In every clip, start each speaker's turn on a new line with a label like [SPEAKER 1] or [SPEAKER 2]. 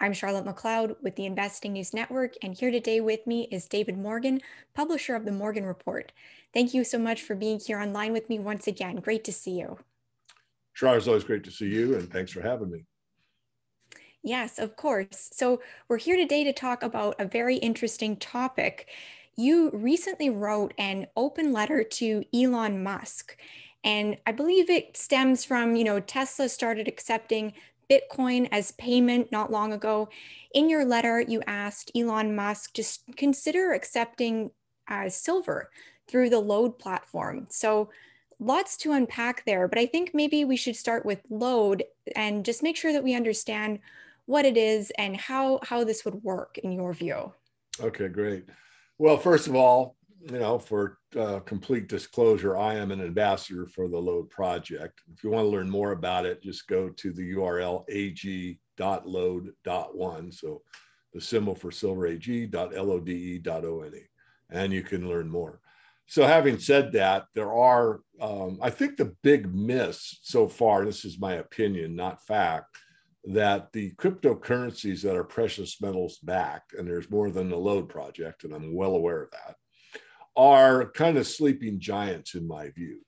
[SPEAKER 1] I'm Charlotte McLeod with the Investing News Network, and here today with me is David Morgan, publisher of the Morgan Report. Thank you so much for being here online with me once again. Great to see you.
[SPEAKER 2] Charlotte, it's always great to see you, and thanks for having me.
[SPEAKER 1] Yes, of course. So, we're here today to talk about a very interesting topic. You recently wrote an open letter to Elon Musk. And I believe it stems from, you know, Tesla started accepting Bitcoin as payment not long ago. In your letter, you asked Elon Musk to consider accepting uh, silver through the Lode platform. So, lots to unpack there, but I think maybe we should start with Lode and just make sure that we understand what it is and how how this would work in your view.
[SPEAKER 2] Okay, great. Well, first of all, you know, for uh, complete disclosure, I am an ambassador for the Lode project. If you want to learn more about it, just go to the URL ag.lode.one. So the symbol for silver ag.lode.one, and you can learn more. So, having said that, there are, um, I think, the big miss so far, this is my opinion, not fact, that the cryptocurrencies that are precious metals backed, and there's more than the Lode project, and I'm well aware of that are kind of sleeping giants in my view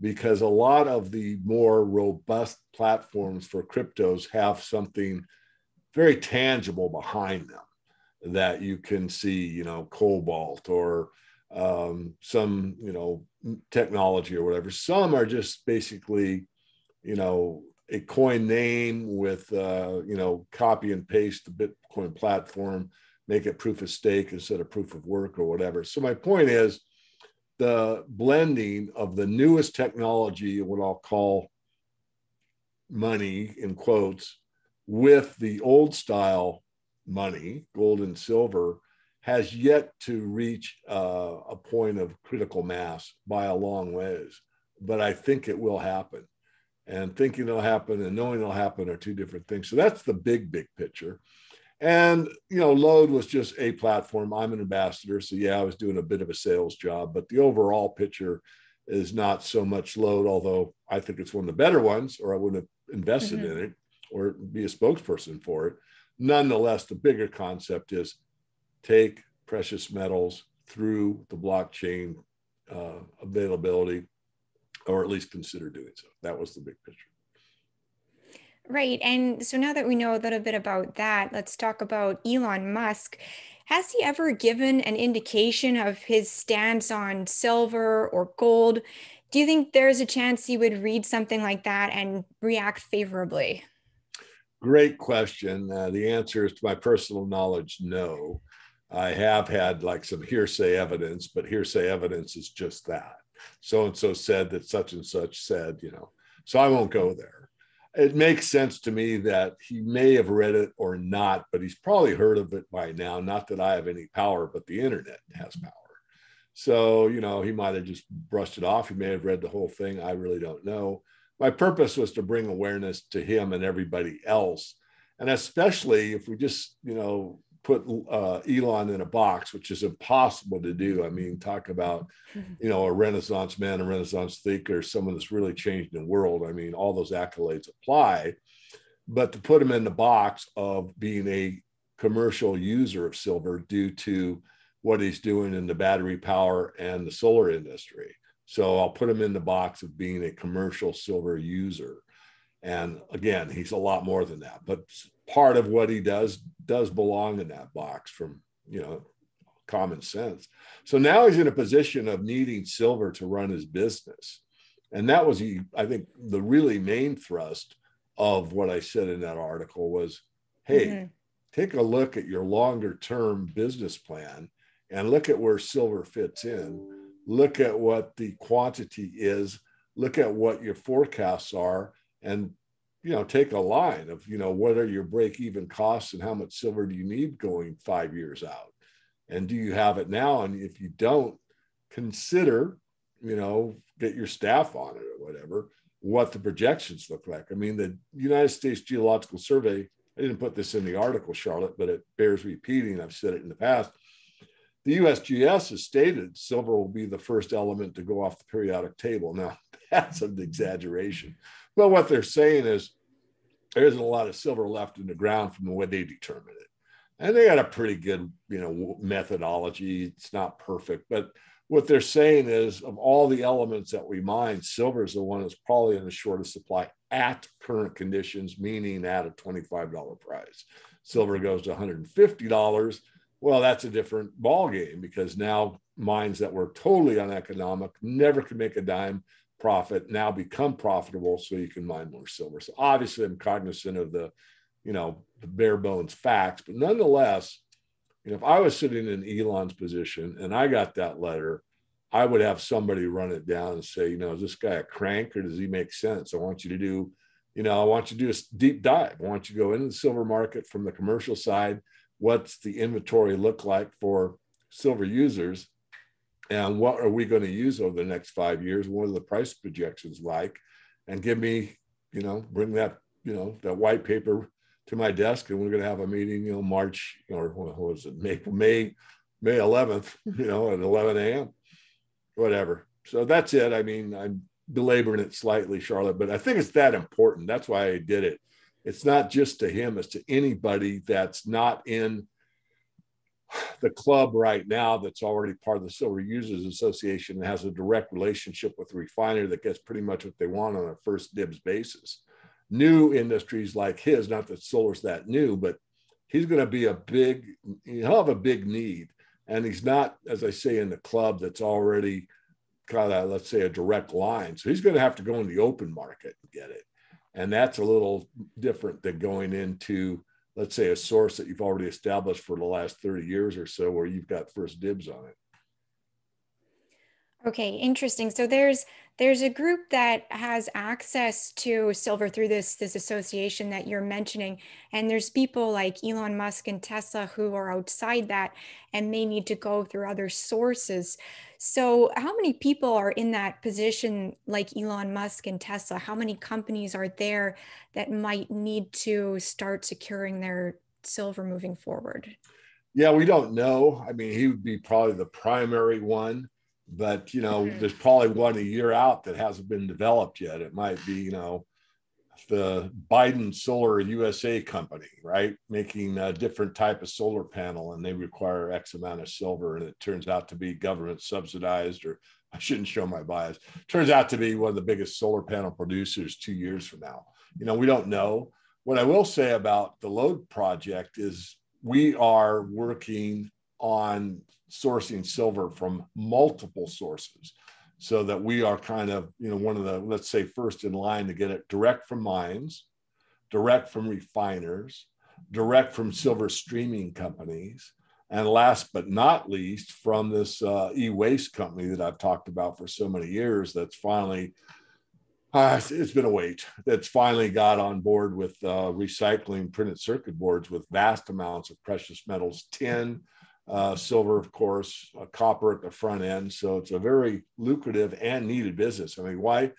[SPEAKER 2] because a lot of the more robust platforms for cryptos have something very tangible behind them that you can see you know cobalt or um, some you know technology or whatever. Some are just basically you know a coin name with uh, you know copy and paste the bitcoin platform make it proof of stake instead of proof of work or whatever. So my point is the blending of the newest technology, what I'll call money in quotes, with the old style money, gold and silver, has yet to reach uh, a point of critical mass by a long ways. But I think it will happen. And thinking it'll happen and knowing it'll happen are two different things. So that's the big, big picture. And, you know, Lode was just a platform. I'm an ambassador. So, yeah, I was doing a bit of a sales job, but the overall picture is not so much Lode, although I think it's one of the better ones, or I wouldn't have invested mm-hmm. in it or be a spokesperson for it. Nonetheless, the bigger concept is take precious metals through the blockchain uh, availability, or at least consider doing so. That was the big picture.
[SPEAKER 1] Right. And so now that we know a little bit about that, let's talk about Elon Musk. Has he ever given an indication of his stance on silver or gold? Do you think there's a chance he would read something like that and react favorably?
[SPEAKER 2] Great question. Uh, the answer is to my personal knowledge, no. I have had like some hearsay evidence, but hearsay evidence is just that. So and so said that such and such said, you know. So I won't go there it makes sense to me that he may have read it or not, but he's probably heard of it by now. Not that I have any power, but the internet has power. So, you know, he might have just brushed it off. He may have read the whole thing. I really don't know. My purpose was to bring awareness to him and everybody else. And especially if we just, you know, put uh, Elon in a box, which is impossible to do. I mean, talk about, you know, a Renaissance man, a Renaissance thinker, someone that's really changed the world. I mean, all those accolades apply, but to put him in the box of being a commercial user of silver due to what he's doing in the battery power and the solar industry. So I'll put him in the box of being a commercial silver user. And again, he's a lot more than that. But part of what he does does belong in that box from you know common sense so now he's in a position of needing silver to run his business and that was i think the really main thrust of what i said in that article was hey mm-hmm. take a look at your longer term business plan and look at where silver fits in look at what the quantity is look at what your forecasts are and you know take a line of you know what are your break even costs and how much silver do you need going five years out? And do you have it now? And if you don't consider you know get your staff on it or whatever what the projections look like. I mean the united states geological survey i didn't put this in the article charlotte but it bears repeating. I've said it in the past the usgs has stated silver will be the first element to go off the periodic table now that's an exaggeration but what they're saying is there isn't a lot of silver left in the ground from the way they determine it. And they got a pretty good, you know, methodology. It's not perfect, but what they're saying is of all the elements that we mine, silver is the one that's probably in the shortest supply at current conditions, meaning at a $25 price. Silver goes to $150. Well, that's a different ball game because now mines that were totally uneconomic, never could make a dime profit, now become profitable so you can mine more silver. So obviously I'm cognizant of the, you know, the bare bones facts, but nonetheless, you know, if I was sitting in Elon's position and I got that letter, I would have somebody run it down and say, you know, is this guy a crank or does he make sense? I want you to do, you know, I want you to do a deep dive. I want you to go into the silver market from the commercial side. What's the inventory look like for silver users? And what are we going to use over the next five years? What are the price projections like? And give me, you know, bring that, you know, that white paper to my desk and we're going to have a meeting, you know, March or what was it, May, May, May 11th, you know, at 11 a.m., whatever. So that's it. I mean, I'm belaboring it slightly, Charlotte, but I think it's that important. That's why I did it. It's not just to him, it's to anybody that's not in the club right now that's already part of the Silver Users Association and has a direct relationship with the refiner that gets pretty much what they want on a first dibs basis new industries like his, not that solar's that new, but he's going to be a big, he'll have a big need. And he's not, as I say, in the club that's already kind of, let's say, a direct line. So he's going to have to go in the open market and get it. And that's a little different than going into, let's say, a source that you've already established for the last 30 years or so, where you've got first dibs on it.
[SPEAKER 1] Okay, interesting. So there's there's a group that has access to silver through this this association that you're mentioning, and there's people like Elon Musk and Tesla who are outside that, and they need to go through other sources. So, how many people are in that position, like Elon Musk and Tesla? How many companies are there that might need to start securing their silver moving forward?
[SPEAKER 2] Yeah, we don't know. I mean, he would be probably the primary one but you know mm-hmm. there's probably one a year out that hasn't been developed yet. It might be you know the biden solar usa company right? Making a different type of solar panel and they require x amount of silver and it turns out to be government subsidized or i shouldn't show my bias. Turns out to be one of the biggest solar panel producers two years from now. You know we don't know. What i will say about the Lode project is we are working on sourcing silver from multiple sources so that we are kind of you know one of the let's say first in line to get it direct from mines direct from refiners direct from silver streaming companies and last but not least from this uh, e-waste company that i've talked about for so many years that's finally uh, it's been a wait that's finally got on board with uh, recycling printed circuit boards with vast amounts of precious metals tin uh, silver, of course, uh, copper at the front end. So it's a very lucrative and needed business. I mean, why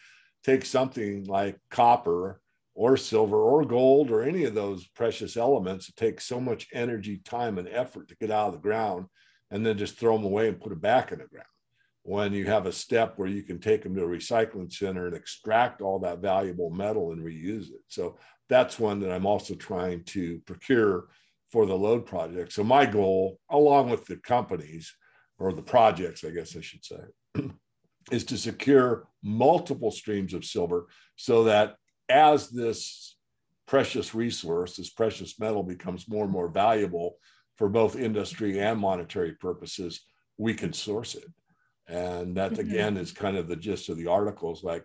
[SPEAKER 2] take something like copper or silver or gold or any of those precious elements that take so much energy, time, and effort to get out of the ground and then just throw them away and put it back in the ground? When you have a step where you can take them to a recycling center and extract all that valuable metal and reuse it. So that's one that I'm also trying to procure for the Lode project. So my goal, along with the companies or the projects, I guess I should say, is to secure multiple streams of silver so that as this precious resource, this precious metal becomes more and more valuable for both industry and monetary purposes, we can source it. And that mm-hmm. again is kind of the gist of the articles like,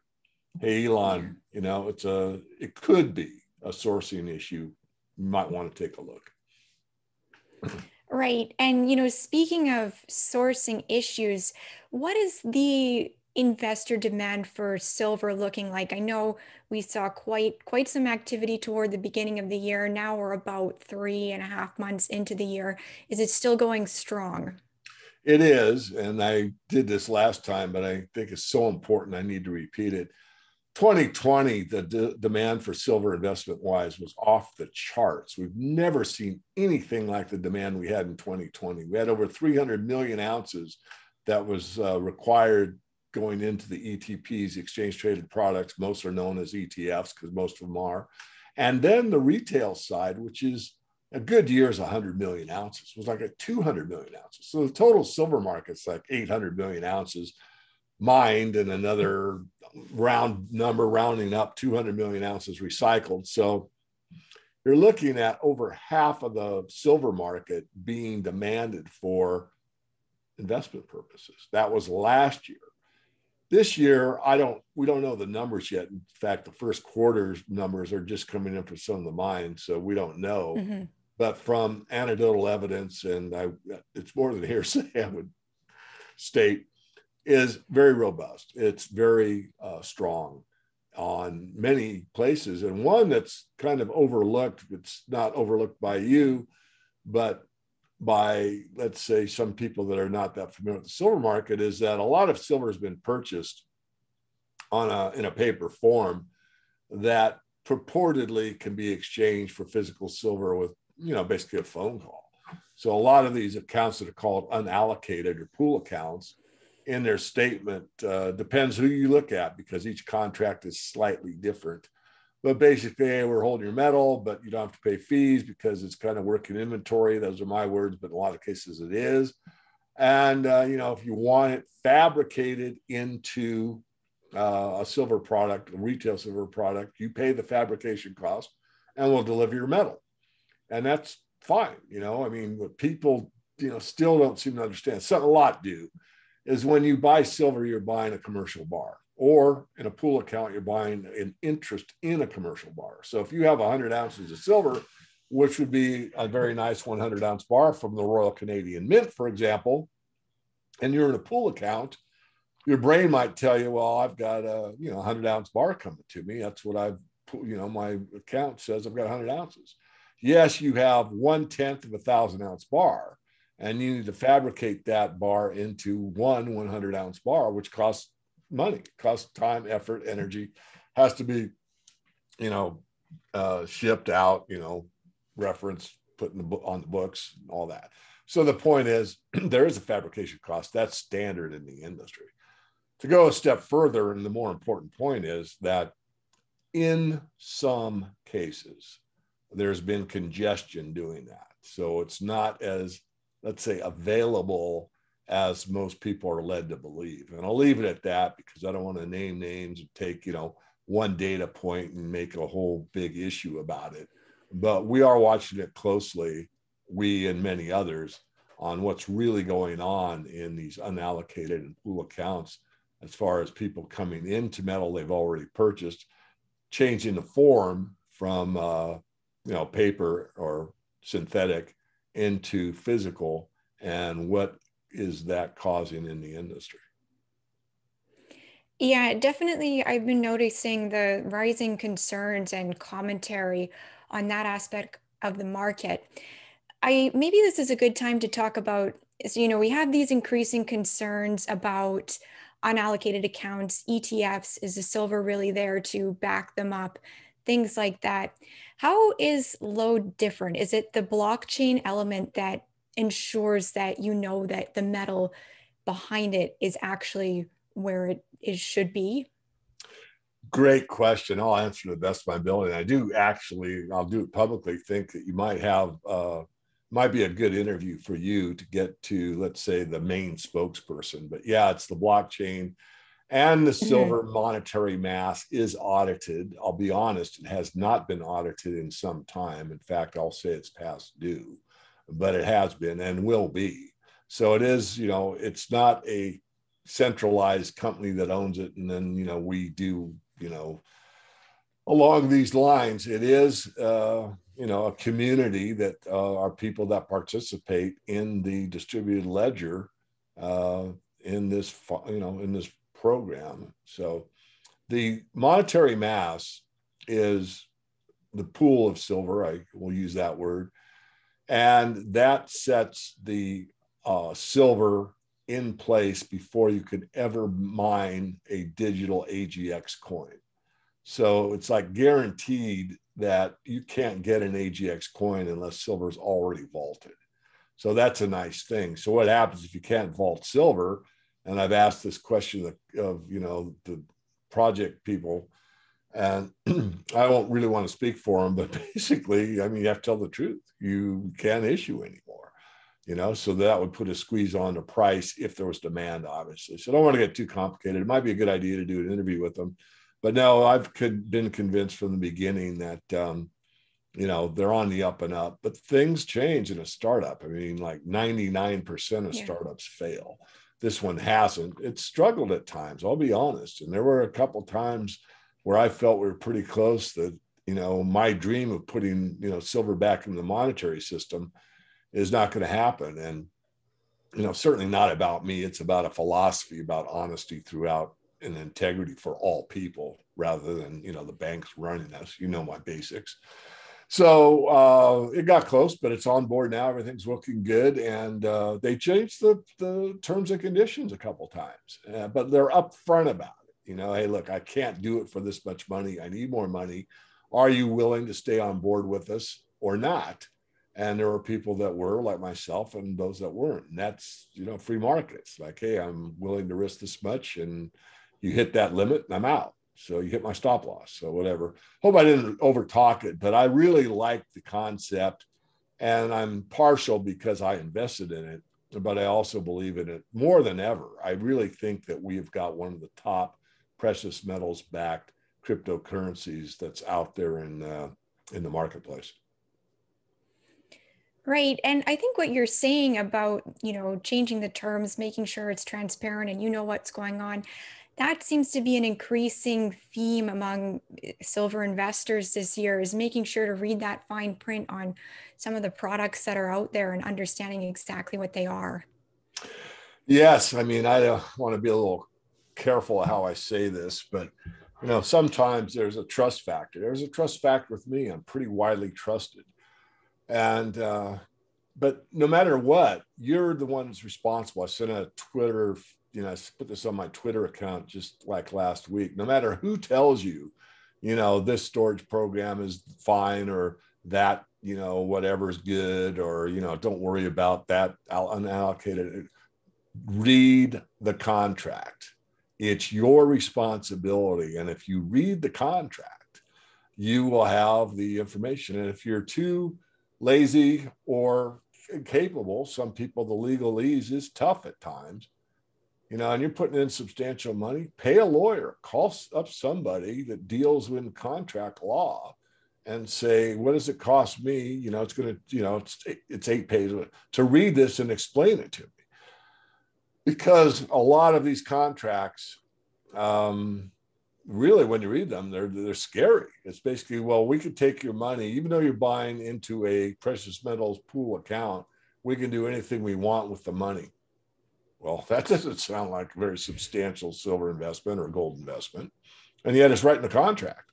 [SPEAKER 2] hey Elon, you know, it's a it could be a sourcing issue. You might want to take a look.
[SPEAKER 1] Right. And, you know, speaking of sourcing issues, what is the investor demand for silver looking like? I know we saw quite quite some activity toward the beginning of the year. Now we're about three and a half months into the year. Is it still going strong?
[SPEAKER 2] It is, and I did this last time, but I think it's so important. I need to repeat it. 2020, the demand for silver investment wise was off the charts. We've never seen anything like the demand we had in 2020. We had over 300 million ounces that was uh, required going into the ETPs, exchange traded products. Most are known as ETFs because most of them are. And then the retail side, which is a good year is 100 million ounces, was like a 200 million ounces. So the total silver market's like 800 million ounces mined and another round number rounding up 200 million ounces recycled. So you're looking at over half of the silver market being demanded for investment purposes. That was last year. This year, I don't, we don't know the numbers yet. In fact, the first quarter's numbers are just coming in for some of the mines, so we don't know. Mm-hmm. But from anecdotal evidence, and I, it's more than hearsay, I would state, is very robust. It's very uh, strong on many places. And one that's kind of overlooked, it's not overlooked by you, but by, let's say, some people that are not that familiar with the silver market, is that a lot of silver has been purchased on a, in a paper form that purportedly can be exchanged for physical silver with, you know, basically a phone call. So a lot of these accounts that are called unallocated or pool accounts in their statement uh, depends who you look at because each contract is slightly different. But basically, hey, we're holding your metal, but you don't have to pay fees because it's kind of working inventory. Those are my words, but in a lot of cases it is. And uh, you know, if you want it fabricated into uh, a silver product, a retail silver product, you pay the fabrication cost, and we'll deliver your metal. And that's fine. You know, I mean, people you know still don't seem to understand. Some a lot do is when you buy silver, you're buying a commercial bar, or in a pool account, you're buying an interest in a commercial bar. So if you have 100 ounces of silver, which would be a very nice 100 ounce bar from the Royal Canadian Mint, for example, and you're in a pool account, your brain might tell you, well, I've got a you know 100 ounce bar coming to me. That's what I've you know my account says I've got 100 ounces. Yes, you have one tenth of a thousand ounce bar, and you need to fabricate that bar into one 100 ounce bar which costs money costs time effort energy has to be you know uh, shipped out you know reference put in the book on the books all that. So the point is there is a fabrication cost. That's standard in the industry. To go a step further and the more important point is that in some cases there's been congestion doing that. So it's not as let's say, available as most people are led to believe. And I'll leave it at that because I don't want to name names and take, you know, one data point and make a whole big issue about it. But we are watching it closely, we and many others, on what's really going on in these unallocated and pool accounts as far as people coming into metal they've already purchased, changing the form from uh, you know paper or synthetic into physical and what is that causing in the industry?
[SPEAKER 1] Yeah, definitely. I've been noticing the rising concerns and commentary on that aspect of the market. I maybe this is a good time to talk about you know, we have these increasing concerns about unallocated accounts, ETFs. Is the silver really there to back them up? Things like that. How is Lode different? Is it the blockchain element that ensures that you know that the metal behind it is actually where it is, should be?
[SPEAKER 2] Great question. I'll answer to the best of my ability. I do actually, I'll do it publicly, think that you might have, uh, might be a good interview for you to get to, let's say, the main spokesperson. But yeah, it's the blockchain and the mm-hmm. silver mm-hmm. monetary mass is audited. I'll be honest, it has not been audited in some time. In fact, I'll say it's past due, but it has been and will be. So it is, you know, it's not a centralized company that owns it. And then, you know, we do, you know, along these lines, it is, uh, you know, a community that uh, are people that participate in the distributed ledger uh, in this, you know, in this program. So the monetary mass is the pool of silver, I will use that word, and that sets the uh, silver in place before you could ever mine a digital AGX coin. So it's like guaranteed that you can't get an AGX coin unless silver is already vaulted. So that's a nice thing. So what happens if you can't vault silver? And I've asked this question of, of you know the project people And I don't really want to speak for them, but basically, I mean, you have to tell the truth. You can't issue anymore, you know, so that would put a squeeze on the price if there was demand, obviously. So I don't want to get too complicated. It might be a good idea to do an interview with them. But no, I've been convinced from the beginning that, um, you know, they're on the up and up, but things change in a startup. I mean, like 99% of yeah. startups fail. This one hasn't. It's struggled at times, I'll be honest. And there were a couple times where I felt we were pretty close that, you know, my dream of putting, you know, silver back in the monetary system is not going to happen. And, you know, certainly not about me. It's about a philosophy about honesty throughout and integrity for all people rather than, you know, the banks running us. You know, my basics. So uh, it got close, but it's on board now. Everything's looking good, and uh, they changed the, the terms and conditions a couple times, uh, but they're upfront about it. You know, hey, look, I can't do it for this much money. I need more money. Are you willing to stay on board with us or not? And there were people that were, like myself, and those that weren't. And that's you know free markets. Like, hey, I'm willing to risk this much, and you hit that limit, and I'm out. So you hit my stop loss. So whatever. Hope I didn't over talk it, but I really like the concept and I'm partial because I invested in it, but I also believe in it more than ever. I really think that we've got one of the top precious metals backed cryptocurrencies that's out there in uh, in the marketplace.
[SPEAKER 1] Right. And I think what you're saying about, you know, changing the terms, making sure it's transparent and you know what's going on, that seems to be an increasing theme among eh, silver investors this year is making sure to read that fine print on some of the products that are out there and understanding exactly what they are.
[SPEAKER 2] Yes, I mean I uh, want to be a little careful how I say this, but you know sometimes there's a trust factor. There's a trust factor with me. I'm pretty widely trusted, and uh, but no matter what, you're the one that's responsible. I sent a Twitter you know, I put this on my Twitter account just like last week. No matter who tells you, you know, this storage program is fine or that, you know, whatever's good or, you know, don't worry about that unallocated. Read the contract. It's your responsibility. And if you read the contract, you will have the information. And if you're too lazy or incapable, some people, the legalese is tough at times you know, and you're putting in substantial money, pay a lawyer, call up somebody that deals with contract law and say, what does it cost me? You know, it's going to, you know, it's, it's eight pages to read this and explain it to me. Because a lot of these contracts, um, really, when you read them, they're, they're scary. It's basically, well, we could take your money, even though you're buying into a precious metals pool account, we can do anything we want with the money well, that doesn't sound like a very substantial silver investment or gold investment. And yet it's right in the contract.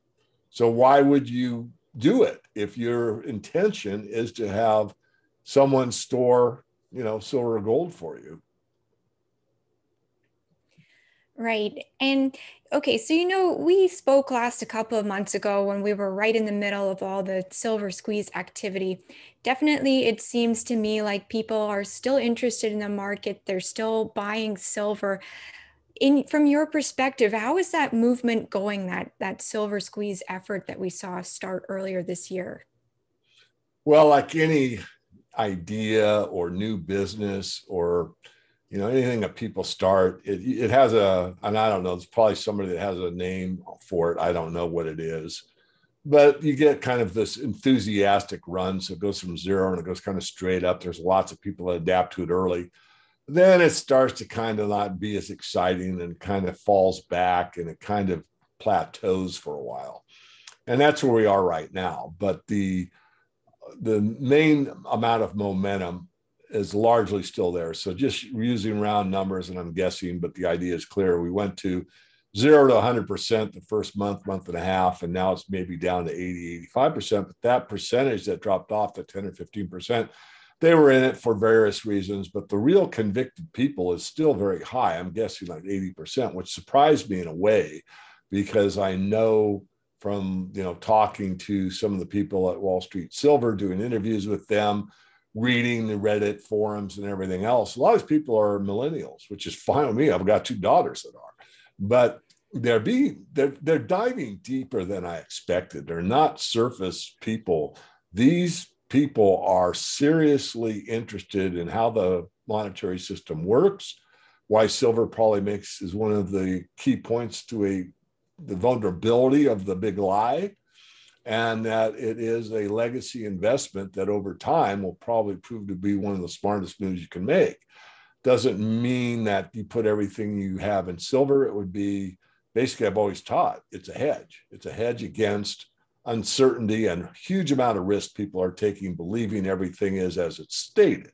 [SPEAKER 2] So why would you do it if your intention is to have someone store, you know, silver or gold for you?
[SPEAKER 1] Right. And okay, so you know, we spoke last a couple of months ago when we were right in the middle of all the silver squeeze activity. Definitely, it seems to me like people are still interested in the market, they're still buying silver. In from your perspective, how is that movement going, that that silver squeeze effort that we saw start earlier this year?
[SPEAKER 2] Well, like any idea or new business or you know anything that people start it, it has a and i don't know it's probably somebody that has a name for it i don't know what it is. But you get kind of this enthusiastic run so it goes from zero and it goes kind of straight up. There's lots of people that adapt to it early. Then it starts to kind of not be as exciting and kind of falls back and it kind of plateaus for a while. And that's where we are right now. But the the main amount of momentum is largely still there. So just using round numbers, and I'm guessing, but the idea is clear. We went to zero to 100% the first month, month and a half, and now it's maybe down to 80, 85%. But that percentage that dropped off to 10 or 15%, they were in it for various reasons. But the real convicted people is still very high. I'm guessing like 80%, which surprised me in a way because I know from you know talking to some of the people at Wall Street Silver, doing interviews with them reading the Reddit forums and everything else. A lot of people are millennials, which is fine with me. I've got two daughters that are, but they're being they're they're diving deeper than I expected. They're not surface people. These people are seriously interested in how the monetary system works. Why silver probably makes is one of the key points to a the vulnerability of the big lie, and that it is a legacy investment that over time will probably prove to be one of the smartest moves you can make. Doesn't mean that you put everything you have in silver. It would be basically I've always taught it's a hedge. It's a hedge against uncertainty and huge amount of risk people are taking, believing everything is as it's stated.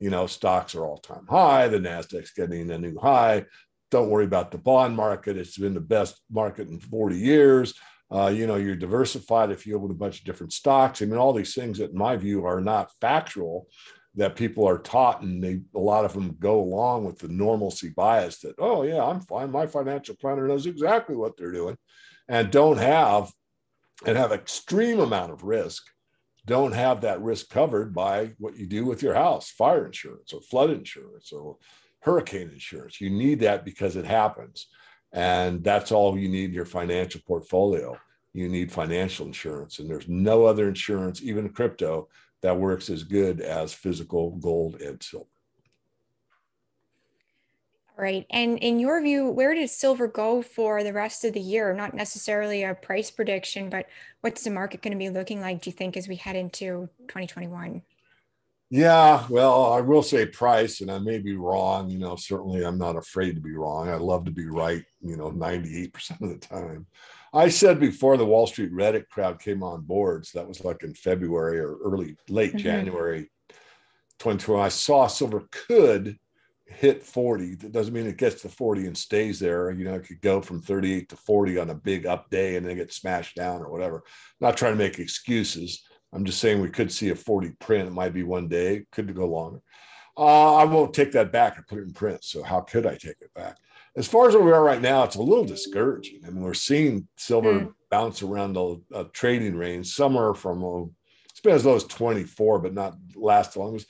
[SPEAKER 2] You know, stocks are all time high, the Nasdaq's getting a new high. Don't worry about the bond market. It's been the best market in 40 years. Uh, you know, you're diversified if you own a bunch of different stocks. I mean, all these things that, in my view, are not factual that people are taught and they a lot of them go along with the normalcy bias that oh yeah i'm fine. My financial planner knows exactly what they're doing and don't have and have extreme amount of risk don't have that risk covered by what you do with your house fire insurance or flood insurance or hurricane insurance. You need that because it happens and that's all you need in your financial portfolio you need financial insurance and there's no other insurance even crypto that works as good as physical gold and silver.
[SPEAKER 1] All right. And in your view, where does silver go for the rest of the year? Not necessarily a price prediction, but what's the market going to be looking like, do you think, as we head into 2021?
[SPEAKER 2] Yeah, well, I will say price, and I may be wrong. You know, certainly I'm not afraid to be wrong. I love to be right, you know, 98% of the time. I said before the Wall Street Reddit crowd came on board, so that was like in February or early, late mm-hmm. January 2020. I saw silver could hit 40. That doesn't mean it gets to 40 and stays there. You know, it could go from 38 to 40 on a big up day and then get smashed down or whatever. I'm not trying to make excuses. I'm just saying we could see a 40 print. It might be one day, could go longer. Uh, I won't take that back and put it in print. So how could I take it back? as far as where we are right now, it's a little discouraging. I mean, we're seeing silver mm. bounce around the uh, trading range somewhere from uh, it's been as low as 24, but not last long. It was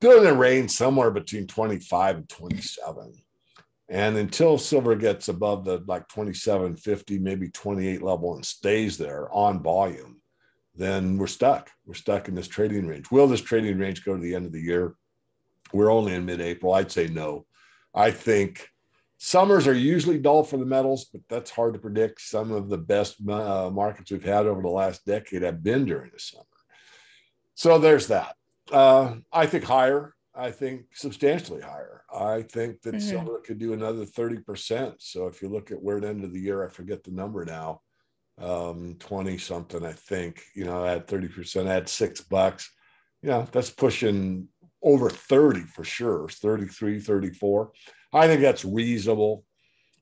[SPEAKER 2] doing a range somewhere between 25 and 27. And until silver gets above the like 27, 50, maybe 28 level and stays there on volume, then we're stuck. We're stuck in this trading range. Will this trading range go to the end of the year? We're only in mid April. I'd say no. I think Summers are usually dull for the metals, but that's hard to predict. Some of the best uh, markets we've had over the last decade have been during the summer. So there's that. Uh, I think higher. I think substantially higher. I think that mm-hmm. silver could do another 30%. So if you look at where it ended the year, I forget the number now, um, 20 something, I think, you know, at 30%, at six bucks, you know, that's pushing over 30 for sure, 33, 34. I think that's reasonable.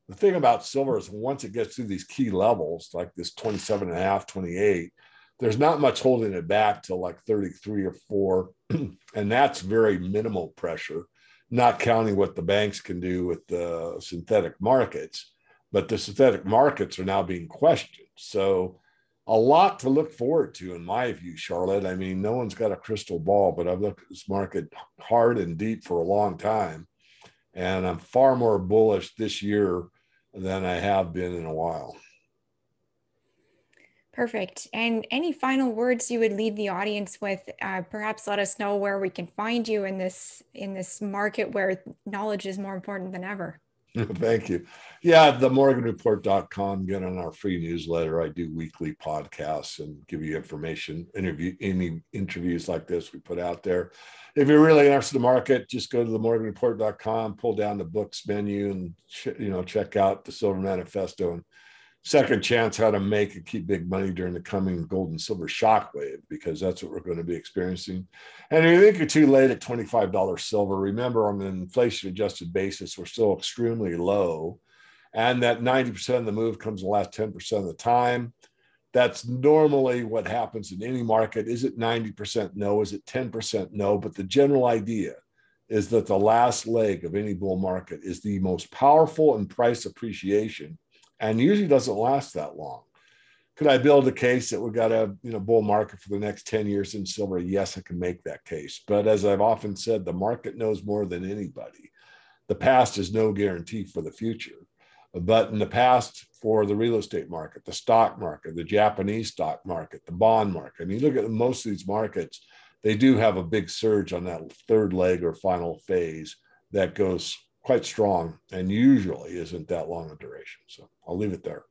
[SPEAKER 2] The thing about silver is once it gets through these key levels, like this 27 and a half, 28, there's not much holding it back till like 33 or four. and that's very minimal pressure, not counting what the banks can do with the synthetic markets. But the synthetic markets are now being questioned. So a lot to look forward to, in my view, Charlotte. I mean, no one's got a crystal ball, but I've looked at this market hard and deep for a long time. And I'm far more bullish this year than I have been in a while.
[SPEAKER 1] Perfect. And any final words you would leave the audience with? Uh, perhaps let us know where we can find you in this in this market where knowledge is more important than ever.
[SPEAKER 2] Thank you. Yeah, the morganreport.com, get on our free newsletter. I do weekly podcasts and give you information, interview any interviews like this we put out there. If you're really interested in the market, just go to the morganreport.com, pull down the books menu and you know, check out the Silver Manifesto and second chance how to make and keep big money during the coming gold and silver shockwave because that's what we're going to be experiencing. And if you think you're too late at $25 silver, remember on an inflation adjusted basis, we're still extremely low. And that 90% of the move comes the last 10% of the time. That's normally what happens in any market. Is it 90% no? Is it 10% no? But the general idea is that the last leg of any bull market is the most powerful in price appreciation and usually doesn't last that long. Could I build a case that we've got a you know bull market for the next 10 years in silver? Yes, I can make that case. But as I've often said, the market knows more than anybody. The past is no guarantee for the future. But in the past, for the real estate market, the stock market, the Japanese stock market, the bond market, I mean, look at most of these markets, they do have a big surge on that third leg or final phase that goes quite strong and usually isn't that long a duration. So I'll leave it there.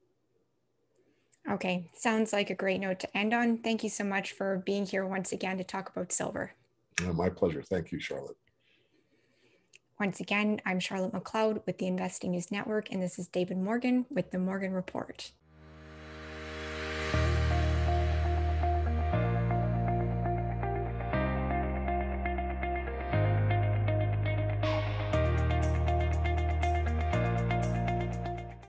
[SPEAKER 1] Okay, sounds like a great note to end on. Thank you so much for being here once again to talk about silver.
[SPEAKER 2] My pleasure. Thank you, Charlotte.
[SPEAKER 1] Once again, I'm Charlotte McLeod with the Investing News Network, and this is David Morgan with the Morgan Report.